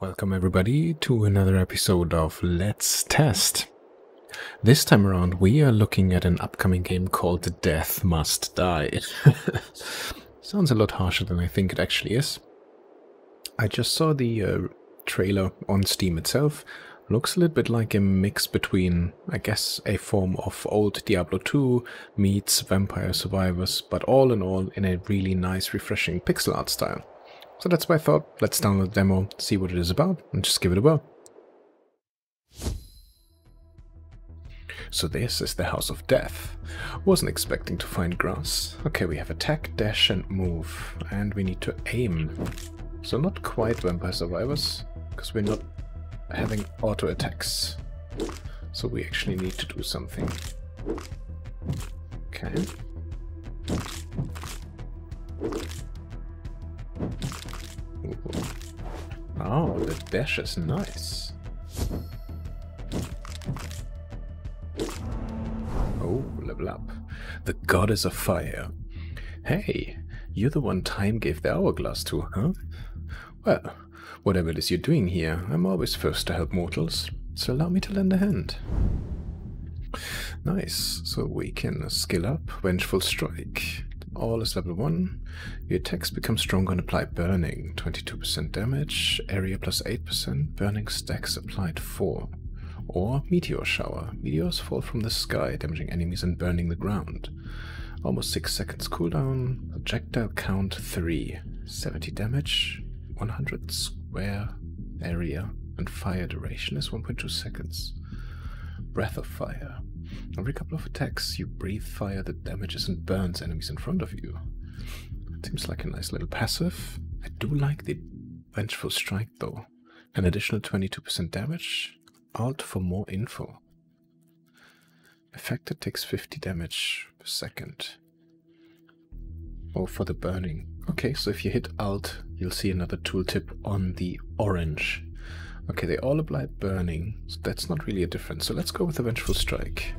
Welcome everybody to another episode of Let's Test. This time around we are looking at an upcoming game called Death Must Die. Sounds a lot harsher than I think it actually is. I just saw the uh, trailer on Steam itself. Looks a little bit like a mix between, I guess, a form of old Diablo 2 meets Vampire Survivors, but all in all in a really nice, refreshing pixel art style. So that's why I thought, let's download the demo, see what it is about, and just give it a whirl. So this is the House of Death. Wasn't expecting to find grass. Okay, we have attack, dash, and move. And we need to aim. So not quite Vampire Survivors, because we're not having auto attacks. So we actually need to do something. Okay. Oh, the dash is nice. Oh, level up. The goddess of fire. Hey, you're the one time gave the hourglass to, huh? Well, whatever it is you're doing here, I'm always first to help mortals, so allow me to lend a hand. Nice, so we can skill up Vengeful Strike. All is level 1. Your attacks become stronger and apply burning. 22% damage, area plus 8%, burning stacks applied 4. Or Meteor Shower. Meteors fall from the sky, damaging enemies and burning the ground. Almost 6 seconds cooldown, projectile count 3. 70 damage, 100 square area, and fire duration is 1.2 seconds. Breath of Fire. Every couple of attacks, you breathe fire that damages and burns enemies in front of you. Seems like a nice little passive. I do like the Vengeful Strike though. An additional 22% damage. Alt for more info. Affected takes 50 damage per second. Oh, for the burning. Okay, so if you hit Alt, you'll see another tooltip on the orange. Okay, they all apply burning, so that's not really a difference. So let's go with the Vengeful Strike.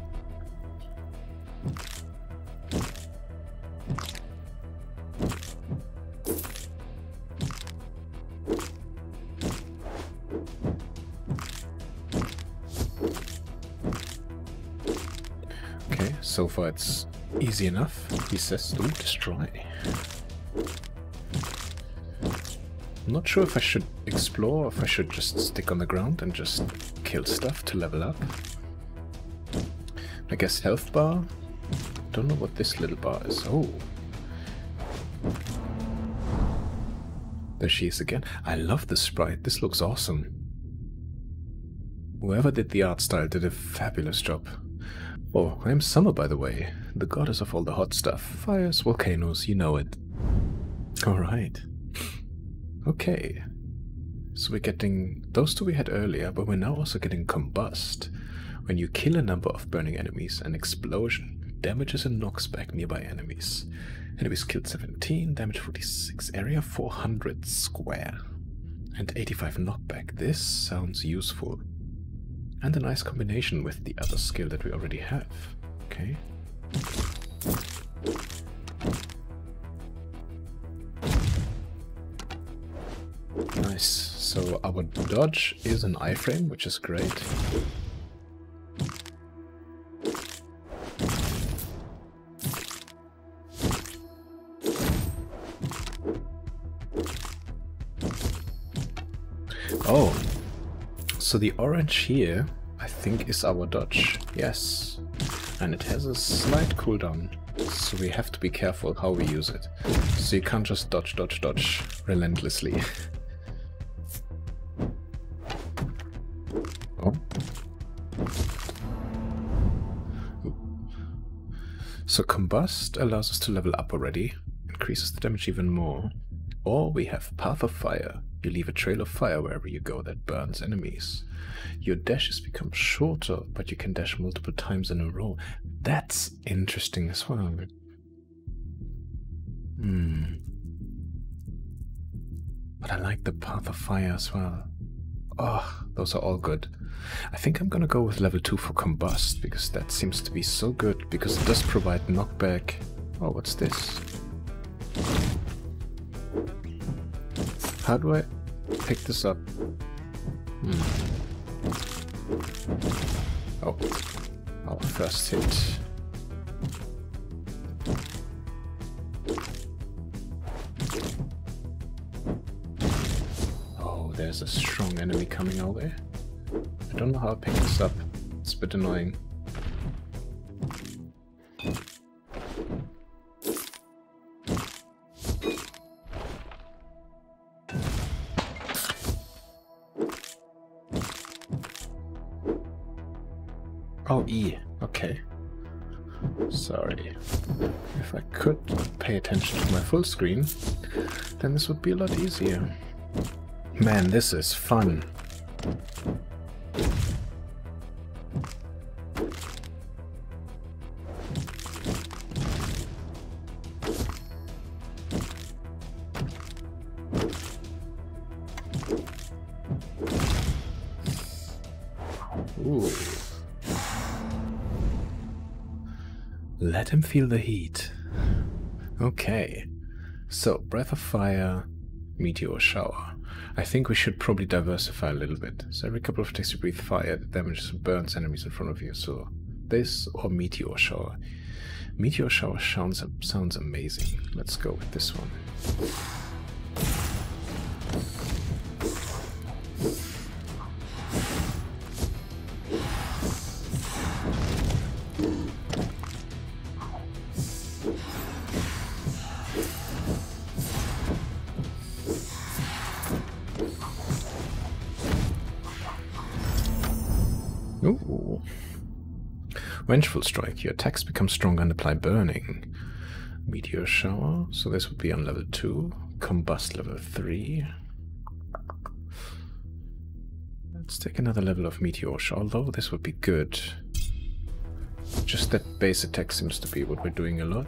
Okay, so far it's easy enough. He says to destroy. I'm not sure if I should explore or if I should just stick on the ground and just kill stuff to level up. I guess health bar? Don't know what this little bar is. Oh. There she is again. I love this sprite. This looks awesome. Whoever did the art style did a fabulous job. Oh, I am Summer, by the way. The goddess of all the hot stuff. Fires, volcanoes, you know it. Alright. Okay. So we're getting those two we had earlier, but we're now also getting combust. When you kill a number of burning enemies, an explosion damages and knocks back nearby enemies. Enemies killed 17, damage 46, area 400 square, and 85 knockback. This sounds useful. And a nice combination with the other skill that we already have. Okay. Nice. So our dodge is an iframe, which is great. Oh, so the orange here, I think, is our dodge. Yes. And it has a slight cooldown, so we have to be careful how we use it. So you can't just dodge, dodge, dodge relentlessly. So Combust allows us to level up already, increases the damage even more. Or we have Path of Fire. You leave a trail of fire wherever you go that burns enemies. Your dashes become shorter, but you can dash multiple times in a row. That's interesting as well. Hmm. But I like the Path of Fire as well. Oh, those are all good. I think I'm gonna go with level 2 for Combust, because that seems to be so good, because it does provide knockback. Oh, what's this? How do I pick this up? Hmm. Oh, our first hit. Oh, there's a strong enemy coming way. I don't know how I pick this up. It's a bit annoying. Oh, E. Okay. Sorry. If I could pay attention to my full screen, then this would be a lot easier. Man, this is fun. Feel the heat. Okay. So, Breath of Fire, Meteor Shower. I think we should probably diversify a little bit. So every couple of ticks you breathe fire, damages and burns enemies in front of you. So this or Meteor Shower. Meteor Shower sounds, sounds amazing. Let's go with this one. Ooh. Vengeful Strike. Your attacks become stronger and apply burning. Meteor Shower. So this would be on level 2. Combust level 3. Let's take another level of Meteor Shower, although this would be good. Just that base attack seems to be what we're doing a lot.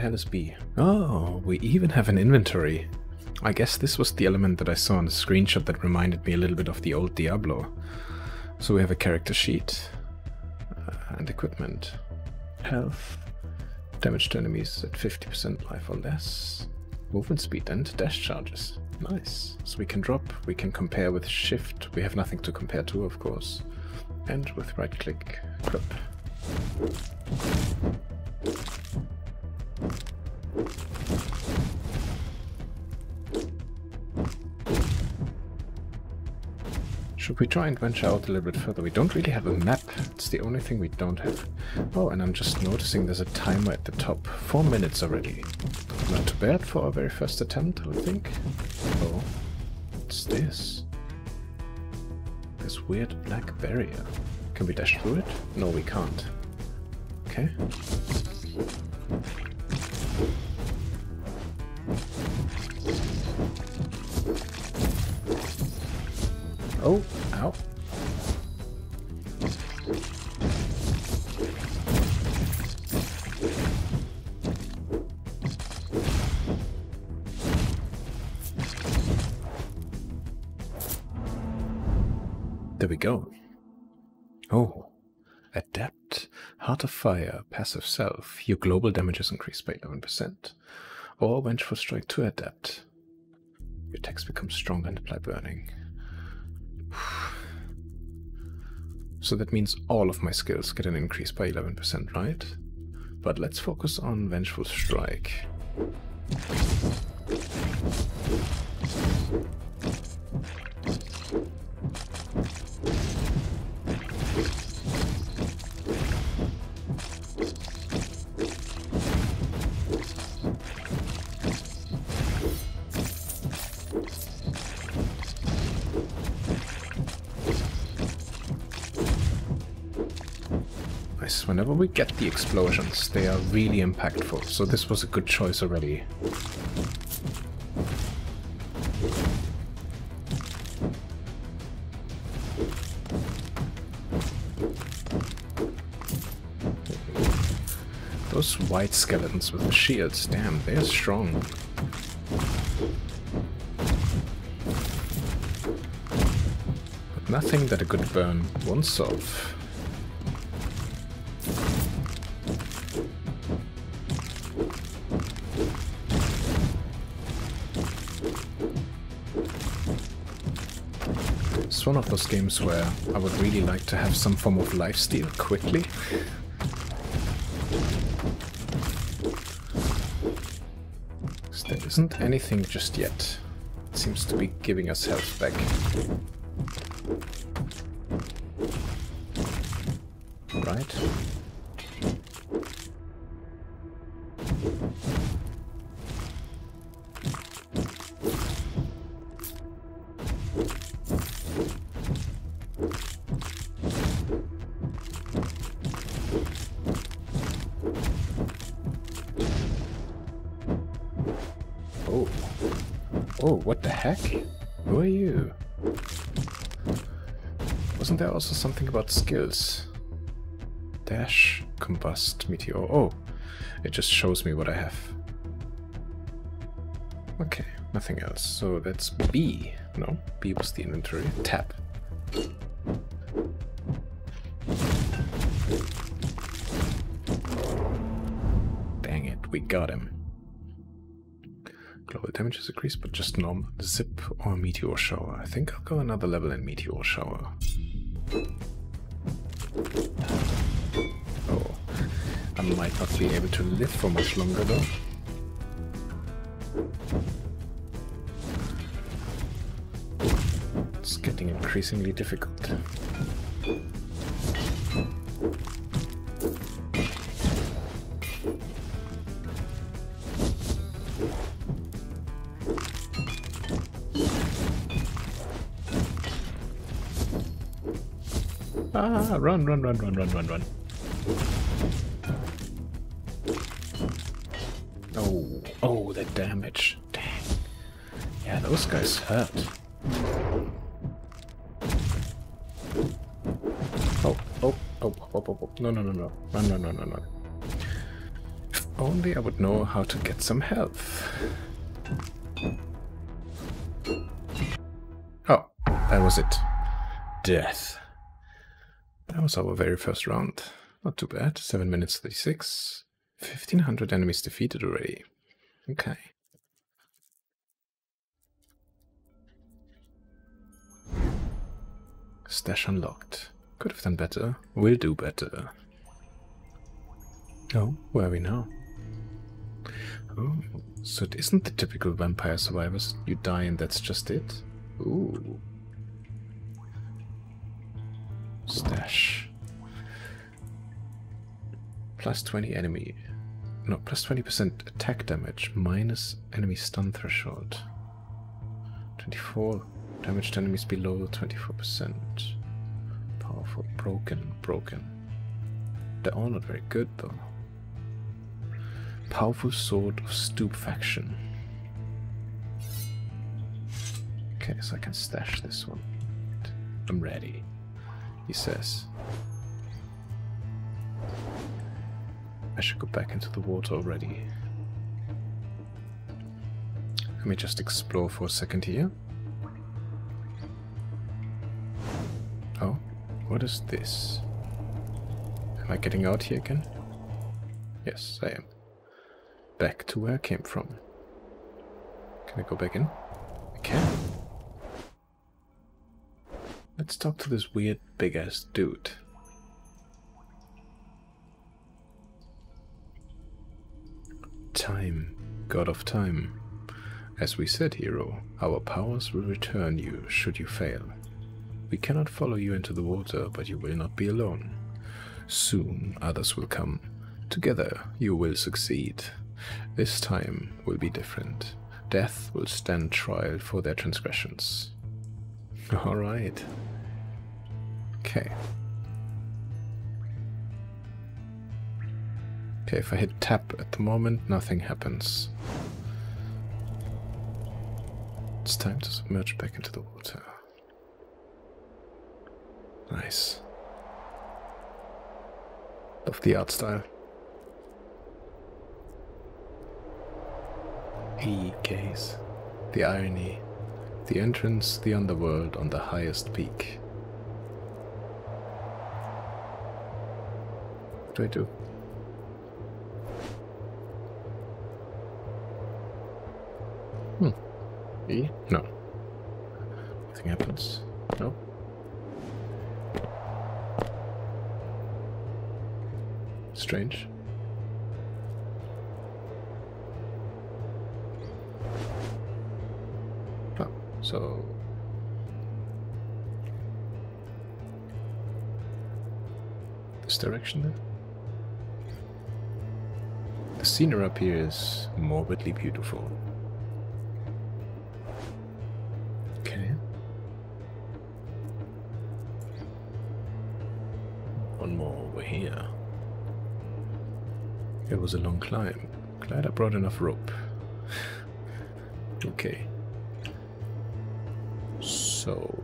Hell is B? Oh, we even have an inventory. I guess this was the element that I saw on the screenshot that reminded me a little bit of the old Diablo. So we have a character sheet uh, and equipment. Health, damage to enemies at 50% life or less. Movement speed and dash charges. Nice. So we can drop, we can compare with shift. We have nothing to compare to, of course. And with right click, grip. Should we try and venture out a little bit further? We don't really have a map. It's the only thing we don't have. Oh, and I'm just noticing there's a timer at the top. Four minutes already. Not too bad for our very first attempt, I think. Oh, what's this? This weird black barrier. Can we dash through it? No, we can't. Okay. Oh, ow. There we go. Heart of Fire, passive self. Your global damage is increased by 11%. Or Vengeful Strike to Adept. Your attacks become stronger and apply burning. So that means all of my skills get an increase by 11%, right? But let's focus on Vengeful Strike. Whenever we get the explosions, they are really impactful, so this was a good choice already. Those white skeletons with the shields, damn, they're strong. But nothing that a good burn won't solve. One of those games where I would really like to have some form of lifesteal quickly. There isn't anything just yet. It seems to be giving us health back. Right? Oh. Oh, what the heck? Who are you? Wasn't there also something about skills? Dash, combust, meteor. Oh, it just shows me what I have. Okay, nothing else. So that's B. No, B was the inventory. Tap. Dang it, we got him. Global damage is increased, but just normal zip or meteor shower. I think I'll go another level in meteor shower. Oh, I might not be able to live for much longer though. It's getting increasingly difficult. Run, run, run, run, run, run, run. Oh, oh, the damage. Dang. Yeah, those guys hurt. Oh, oh, oh, oh, oh, oh. No, no, no, no. Run, run, run, run, run. If only I would know how to get some health. Oh, that was it. Death. That was our very first round. Not too bad. 7 minutes 36. 1500 enemies defeated already. Okay. Stash unlocked. Could have done better. Will do better. Oh, where are we now? Oh, so it isn't the typical vampire survivors. You die and that's just it? Ooh. Stash. Plus 20 enemy. No, plus 20% attack damage, minus enemy stun threshold. 24 damage to enemies below 24%. Powerful, broken, broken. They're all not very good though. Powerful sword of stupefaction. Okay, so I can stash this one. I'm ready he says. I should go back into the water already. Let me just explore for a second here. Oh, what is this? Am I getting out here again? Yes, I am. Back to where I came from. Can I go back in? I can. Let's talk to this weird big ass dude. Time, god of time. As we said, hero, our powers will return you should you fail. We cannot follow you into the water, but you will not be alone. Soon others will come. Together you will succeed. This time will be different. Death will stand trial for their transgressions. Alright. Okay. Okay, if I hit tap at the moment, nothing happens. It's time to submerge back into the water. Nice. Love the art style. E gaze. The irony. The entrance, the underworld on the highest peak. 2022. Hmm. E? No. Nothing happens. No. Strange. Oh, so... This direction there. The scenery up here is morbidly beautiful. Okay. One more over here. It was a long climb. Glad I brought enough rope. okay. So...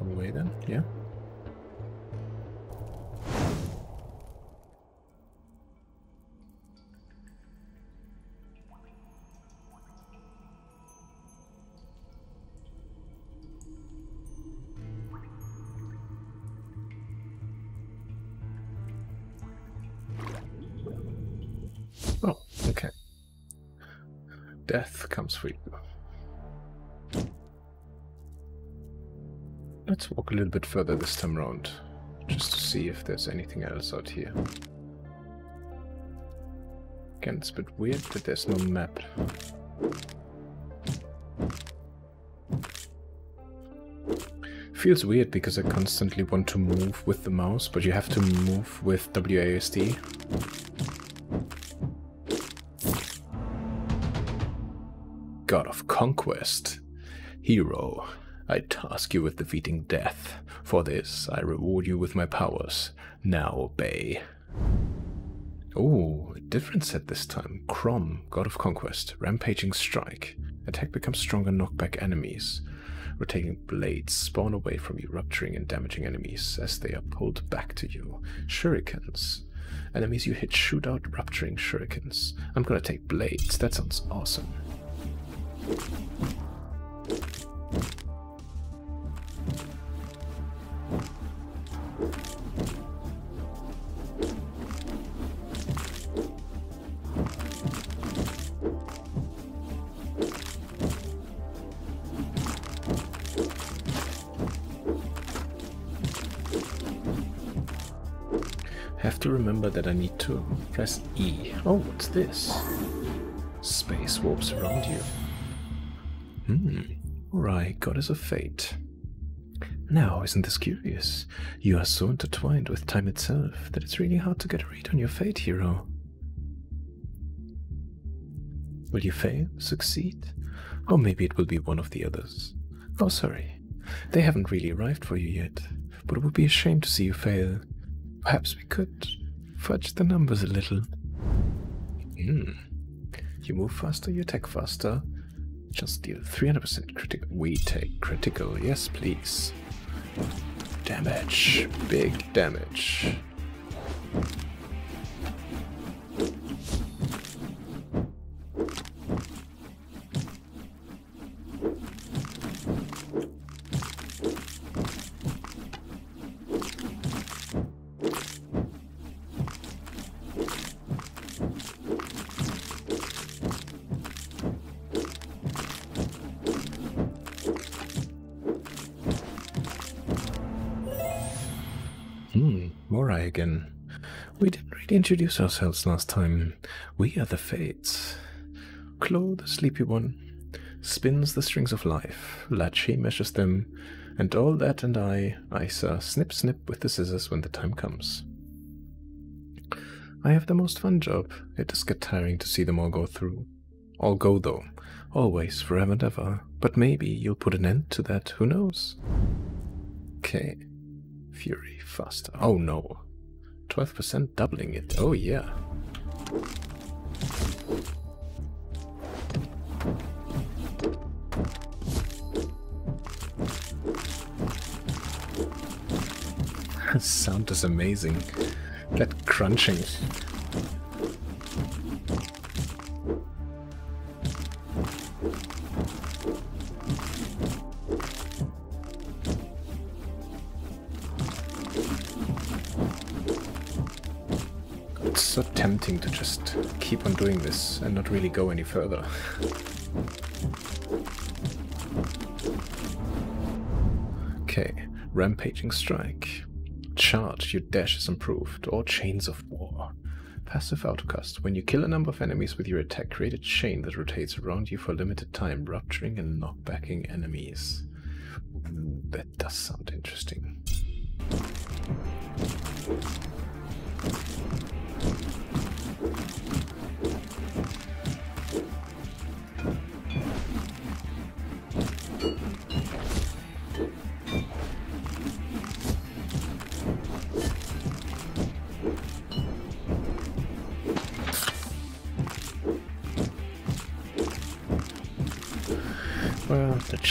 On the way then? Yeah? Death comes for you. Let's walk a little bit further this time around, just to see if there's anything else out here. Again, it's a bit weird that there's no map. Feels weird because I constantly want to move with the mouse, but you have to move with WASD. God of Conquest. Hero, I task you with defeating death. For this, I reward you with my powers. Now obey. Oh, a different set this time. Crom, God of Conquest. Rampaging Strike. Attack becomes stronger, knock back enemies. Rotating blades spawn away from you, rupturing and damaging enemies as they are pulled back to you. Shurikens. Enemies you hit shoot out rupturing shurikens. I'm gonna take blades, that sounds awesome. Have to remember that I need to press E. Oh, what's this? Space warps around you. Hmm. Right, Goddess of Fate. Now, isn't this curious? You are so intertwined with time itself that it's really hard to get a read on your fate, hero. Will you fail, succeed? Or maybe it will be one of the others. Oh, sorry. They haven't really arrived for you yet, but it would be a shame to see you fail. Perhaps we could fudge the numbers a little. Hmm. You move faster, you attack faster. Just deal 300% critical. We take critical, yes please. Damage. Big damage. Hmm, Moirai again. We didn't really introduce ourselves last time. We are the Fates. Claw, the sleepy one, spins the strings of life. Lachi measures them, and all that and I, Isa, snip snip with the scissors when the time comes. I have the most fun job. It does get tiring to see them all go through. All go though. Always, forever and ever. But maybe you'll put an end to that, who knows? Okay. Fury faster. Oh no. 12% doubling it. Oh yeah. Sound is amazing. That crunching. Tempting to just keep on doing this and not really go any further. okay, Rampaging Strike. charge, your dash is improved, or Chains of War. Passive autocast. When you kill a number of enemies with your attack, create a chain that rotates around you for a limited time, rupturing and knockbacking enemies. That does sound interesting.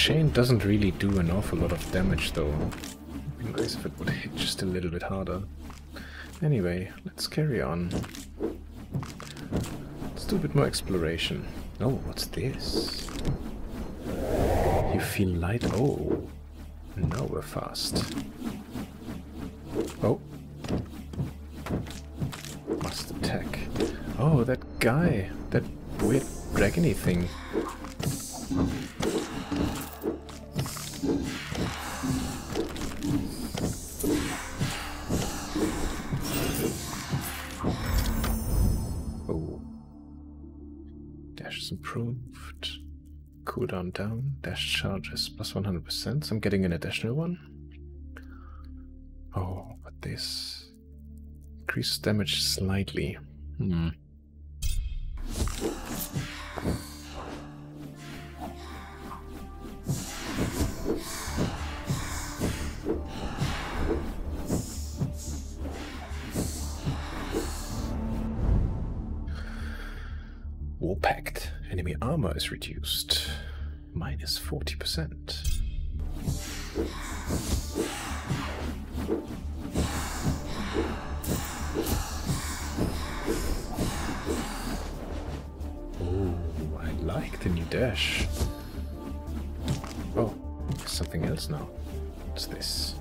Chain doesn't really do an awful lot of damage though. It'd be nice if it would hit just a little bit harder. Anyway, let's carry on. Let's do a bit more exploration. Oh, what's this? You feel light? Oh, now we're fast. Oh. Must attack. Oh, that guy. That weird dragony thing. Cooldown down. Dash charges plus 100%. So I'm getting an additional one. Oh, but this increases damage slightly. Hmm. War Pact. Enemy armor is reduced. Minus 40%. Oh, I like the new dash. Oh, something else now. What's this?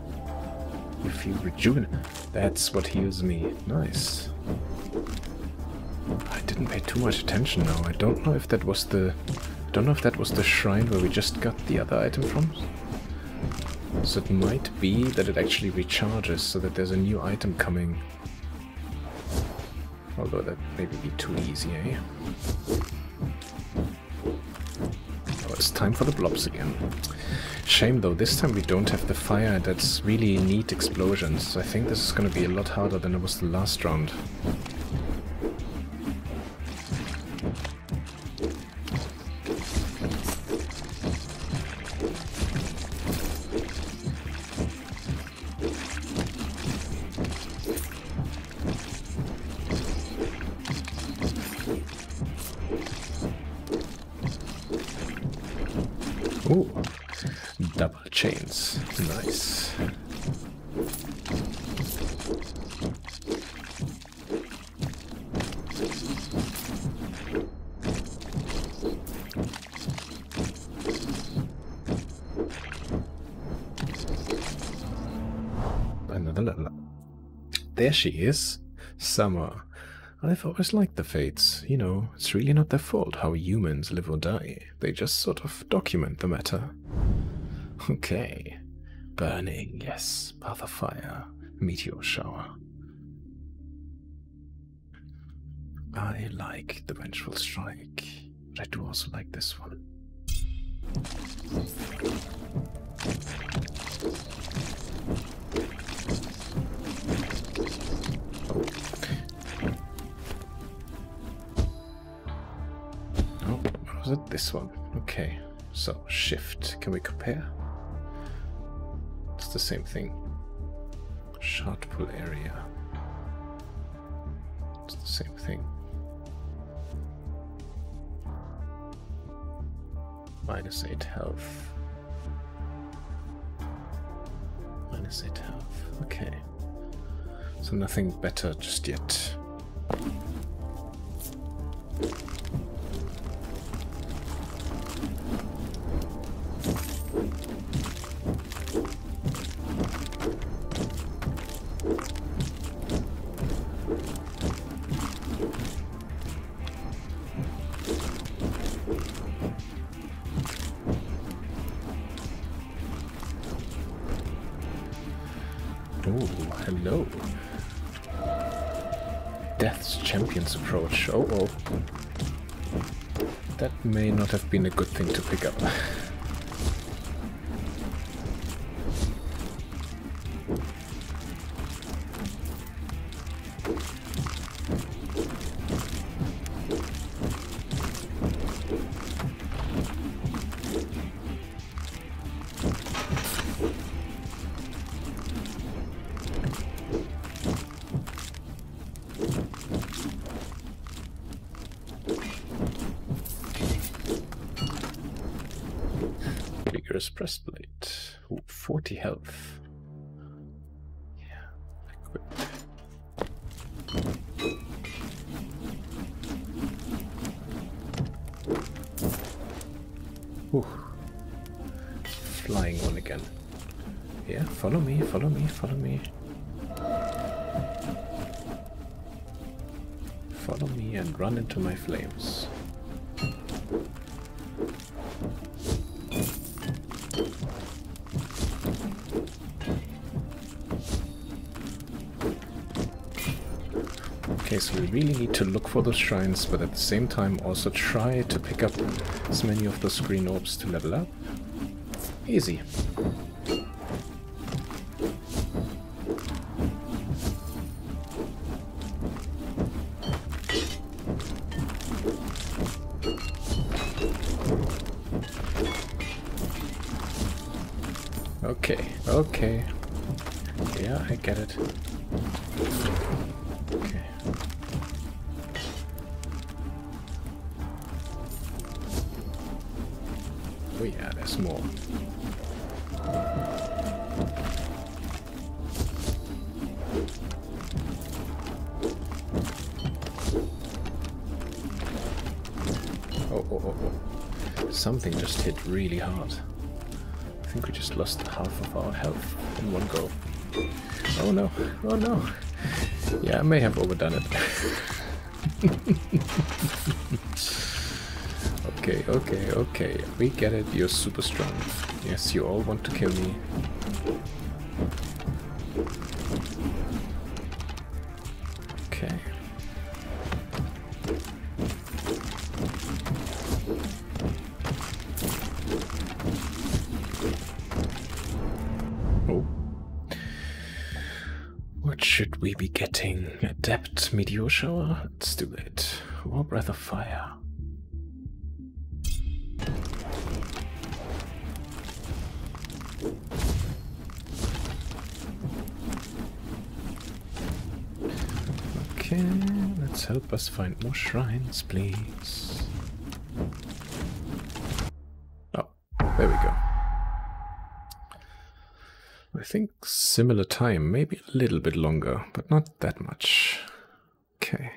You feel rejuvenated. That's what heals me. Nice. I didn't pay too much attention now. I don't know if that was the... don't know if that was the shrine where we just got the other item from. So it might be that it actually recharges so that there's a new item coming. Although that maybe be too easy, eh? Oh, it's time for the blobs again. Shame though, this time we don't have the fire that's really neat explosions. I think this is gonna be a lot harder than it was the last round. There she is. Summer. I've always liked the Fates. You know, it's really not their fault how humans live or die. They just sort of document the matter. Okay. Burning, yes. Path of Fire. Meteor Shower. I like the Vengeful Strike, but I do also like this one. It? This one. Okay. So, shift. Can we compare? It's the same thing. Shard pull area. It's the same thing. Minus 8 health. Minus 8 health. Okay. So nothing better just yet. Not have been a good thing to pick up. Vigorous breastplate. Ooh, 40 health. Yeah, equip. Ooh. Flying one again. Yeah, follow me, follow me, follow me. Follow me and run into my flames. Really need to look for those shrines, but at the same time also try to pick up as many of those green orbs to level up. Easy. Okay, okay. Yeah, I get it. Oh yeah, there's more. Oh, oh, oh, oh. Something just hit really hard. I think we just lost half of our health in one go. Oh no, oh no. Yeah, I may have overdone it. okay, okay, okay. We get it. You're super strong. Yes, you all want to kill me. Okay. Oh. What should we be getting? Adept Meteor Shower? Let's do it. Or Breath of Fire? Help us find more shrines, please. Oh, there we go. I think similar time, maybe a little bit longer, but not that much. Okay.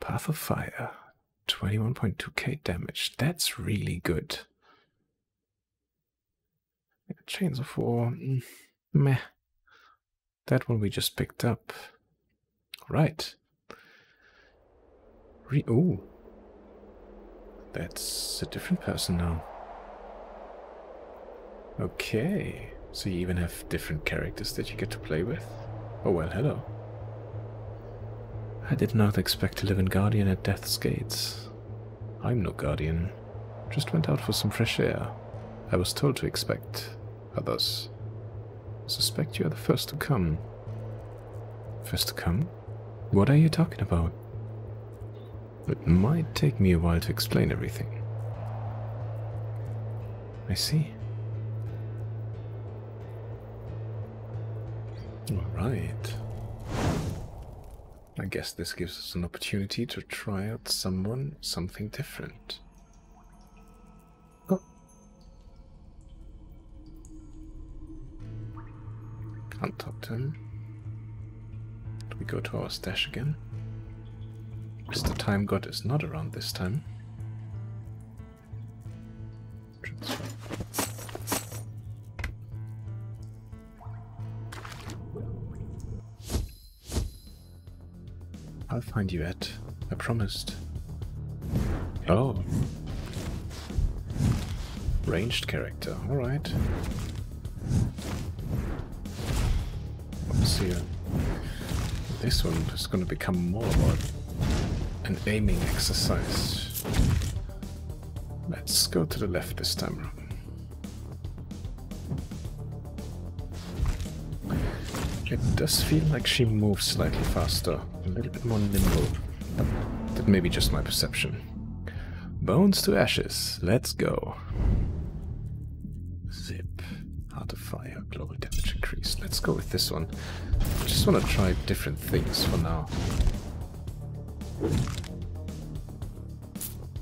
Path of Fire, 21.2k damage. That's really good. Chains of War, mm, meh. That one we just picked up. Right. Re Ooh. That's a different person now. Okay. So you even have different characters that you get to play with? Oh well, hello. I did not expect to live in Guardian at Death's Gates. I'm no Guardian. Just went out for some fresh air. I was told to expect others. Suspect you are the first to come. First to come? What are you talking about? It might take me a while to explain everything. I see. Alright. I guess this gives us an opportunity to try out someone, something different. Oh. Can't talk to him. Do we go to our stash again? Mr. Time God is not around this time. I'll find you at. I promised. Oh. Ranged character, alright. options here. This one is going to become more about an aiming exercise. Let's go to the left this time. It does feel like she moves slightly faster, a little bit more nimble, that may be just my perception. Bones to ashes, let's go. Zip, heart of fire, global damage increase. Let's go with this one. I just want to try different things for now.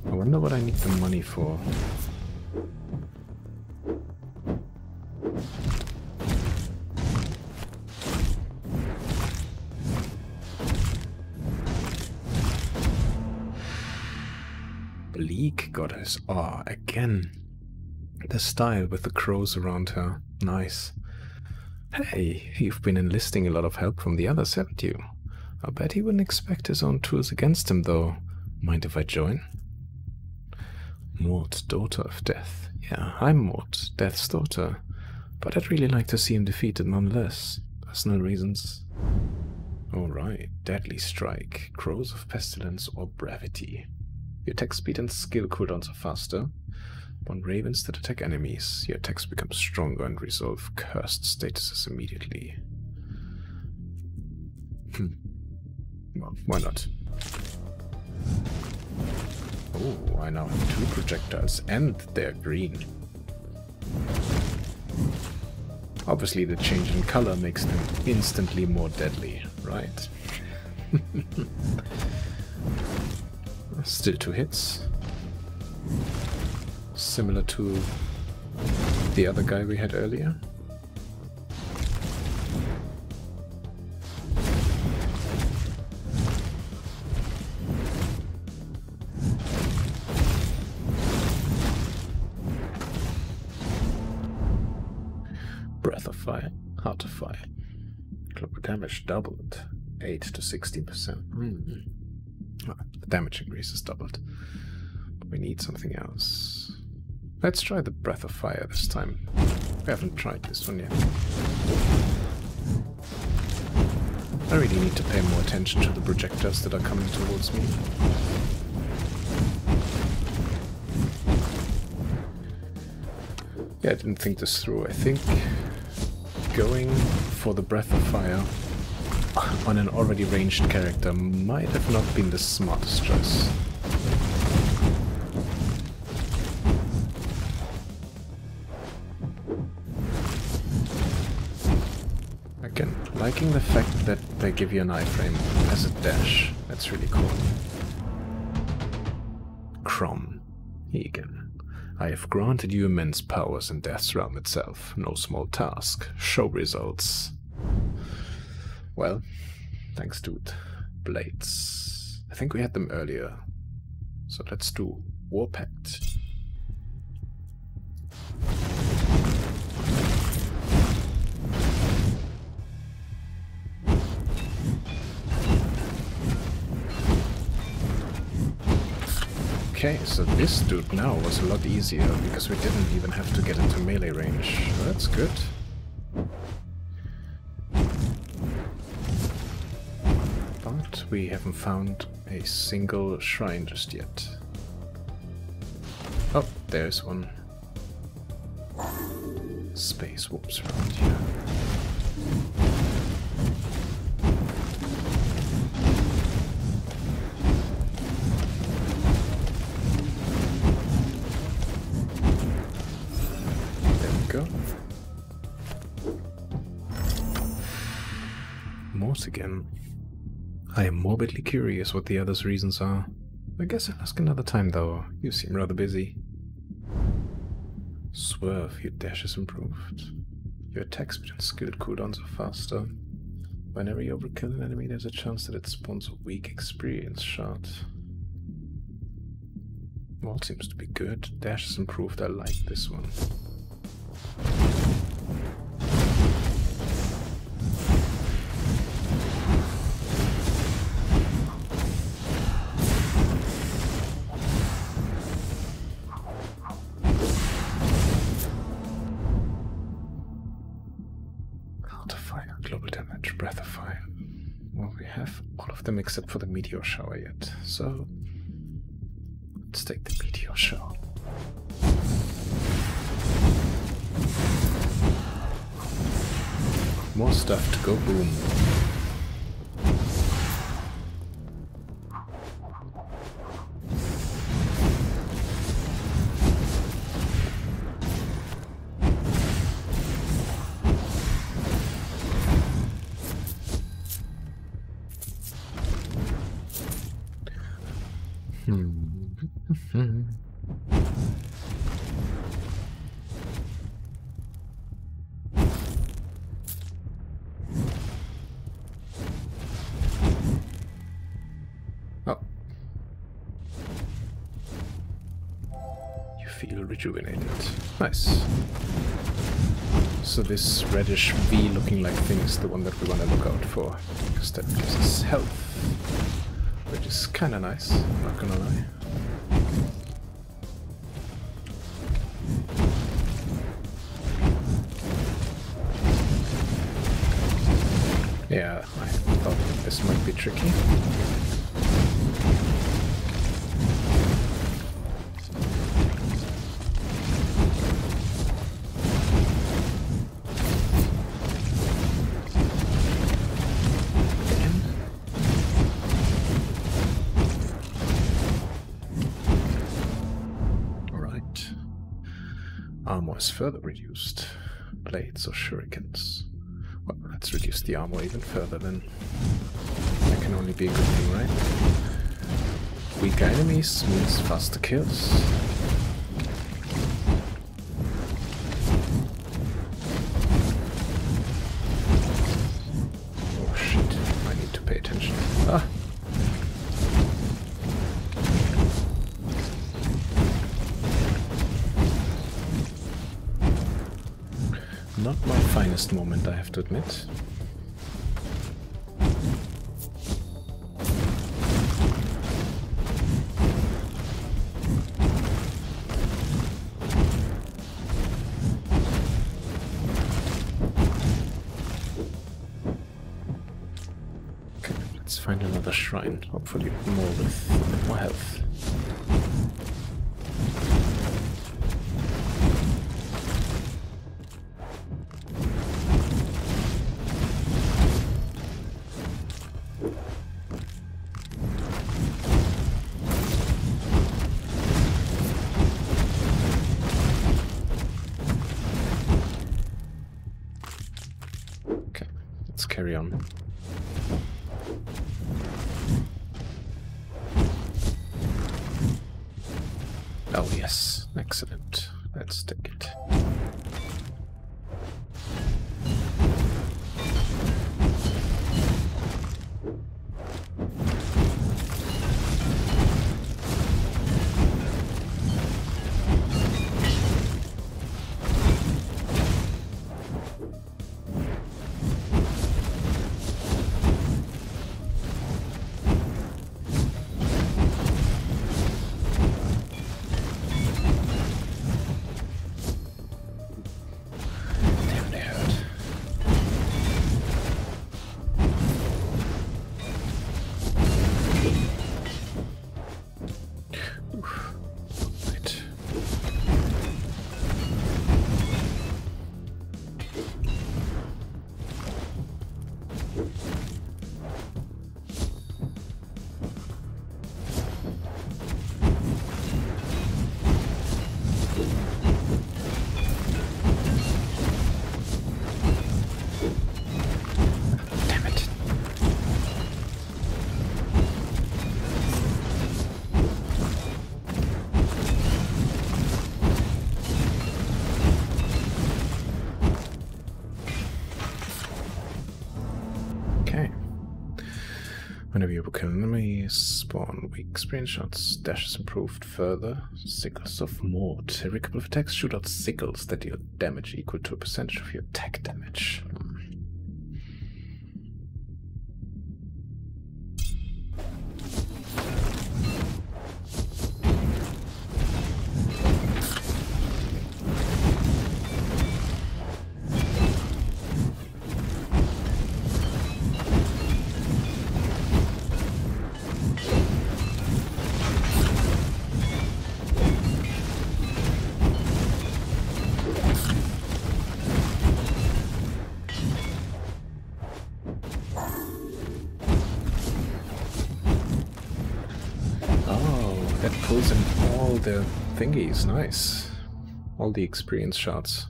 I wonder what I need the money for. Bleak goddess. Ah, oh, again. The style with the crows around her. Nice. Hey, you've been enlisting a lot of help from the others, haven't you? I bet he wouldn't expect his own tools against him, though. Mind if I join? Mort, daughter of death. Yeah, I'm Mort, death's daughter. But I'd really like to see him defeated nonetheless. Personal reasons. Alright, deadly strike, crows of pestilence or brevity. Your attack speed and skill cooldowns are faster. When ravens that attack enemies, your attacks become stronger and resolve cursed statuses immediately. Hmm. Well, why not? Oh, I now have two projectiles, and they're green. Obviously the change in color makes them instantly more deadly, right? Still two hits. Similar to the other guy we had earlier. Doubled, 8 to 16%. Mm. The damage increase is doubled. But we need something else. Let's try the Breath of Fire this time. We haven't tried this one yet. I really need to pay more attention to the projectors that are coming towards me. Yeah, I didn't think this through. I think going for the Breath of Fire on an already ranged character might have not been the smartest choice. Again, liking the fact that they give you an iframe as a dash. That's really cool. Crom. Egan. I have granted you immense powers in Death's realm itself. No small task. Show results. Well, thanks, dude. Blades. I think we had them earlier. So let's do War Pact. Okay, so this dude now was a lot easier because we didn't even have to get into melee range. That's good. We haven't found a single shrine just yet. Oh, there's one. Space whoops around here. Am morbidly curious what the other's reasons are. I guess I'll ask another time, though. You seem rather busy. Swerve, your dash is improved. Your attack speed and skilled cooldowns are faster. Whenever you overkill an enemy, there's a chance that it spawns a weak experience shot. Well, seems to be good. Dash is improved, I like this one. Well, we have all of them except for the Meteor Shower yet, so let's take the Meteor Shower. More stuff to go boom. Nice. So this reddish V looking like thing is the one that we want to look out for. Because that gives us health. Which is kinda nice, not gonna lie. Armor is further reduced. Blades or shurikens. Well, let's reduce the armor even further then. That can only be a good thing, right? Weaker enemies means faster kills. Admit. Okay, let's find another shrine. Hopefully carry on. Oh yes, excellent. Kill an enemy, spawn weak screenshots. Dash is improved further. Sickles of Mort. A couple of attacks shoot out sickles that deal damage equal to a percentage of your attack damage. Hmm. Thingies, nice. All the experience shots.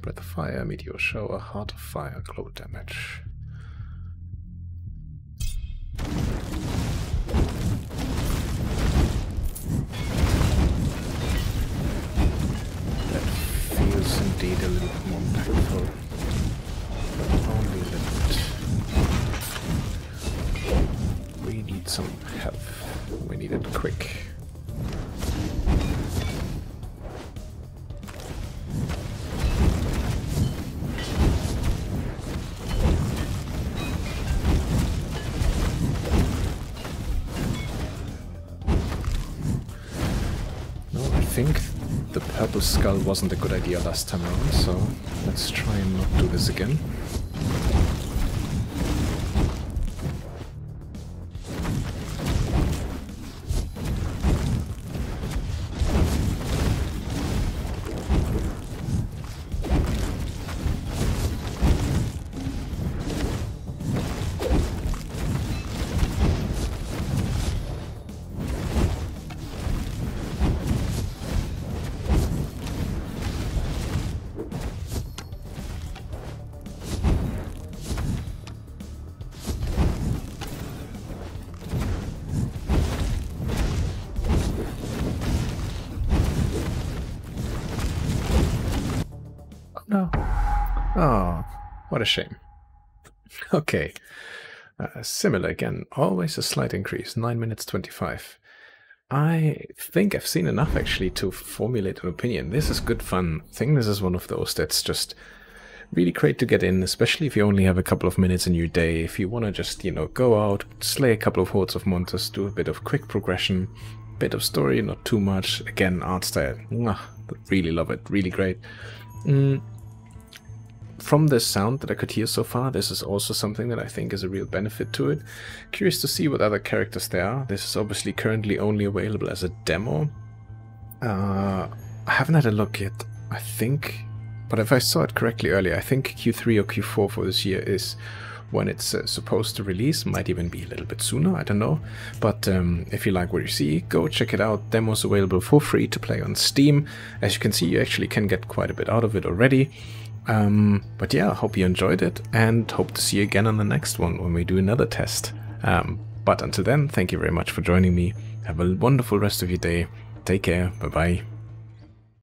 Breath of Fire, Meteor Shower, Heart of Fire, Glow Damage. Skull wasn't a good idea last time around, so let's try and not do this again. What a shame. Okay. Uh, similar again, always a slight increase, 9 minutes 25. I think I've seen enough actually to formulate an opinion. This is good fun. I think this is one of those that's just really great to get in, especially if you only have a couple of minutes in your day. If you want to just, you know, go out, slay a couple of hordes of monsters, do a bit of quick progression, bit of story, not too much. Again, art style, mwah, really love it, really great. Mm, from the sound that I could hear so far, this is also something that I think is a real benefit to it. Curious to see what other characters there are. This is obviously currently only available as a demo. Uh, I haven't had a look yet, I think. But if I saw it correctly earlier, I think Q3 or Q4 for this year is when it's uh, supposed to release. Might even be a little bit sooner, I don't know. But um, if you like what you see, go check it out. Demo's available for free to play on Steam. As you can see, you actually can get quite a bit out of it already. Um, but yeah, hope you enjoyed it and hope to see you again on the next one when we do another test. Um, but until then, thank you very much for joining me. Have a wonderful rest of your day. Take care. Bye bye.